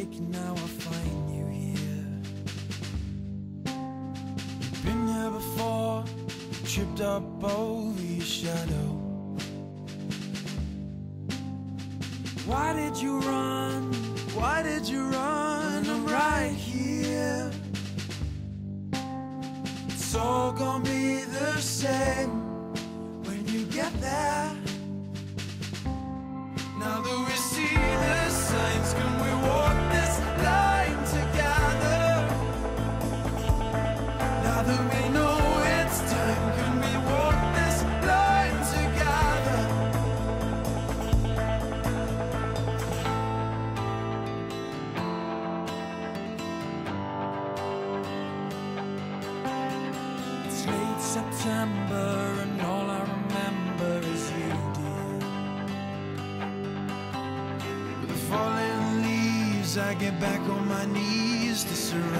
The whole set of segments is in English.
mistake, now I find you here. You've been here before, tripped up over your shadow. Why did you run? Why did you run? I'm right here. It's all gonna be the same when you get there. September and all I remember is you, dear. With the falling leaves, I get back on my knees to surrender.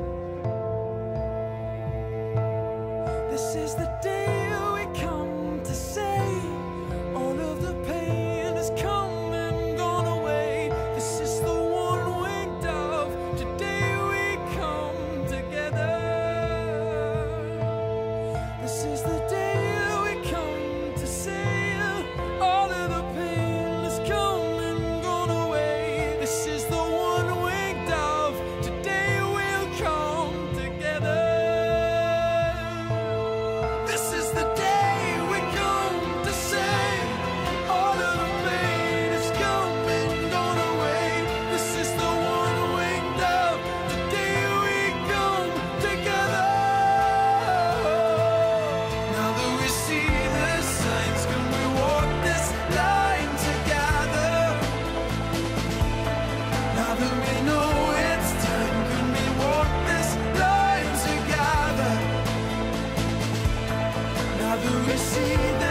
never receive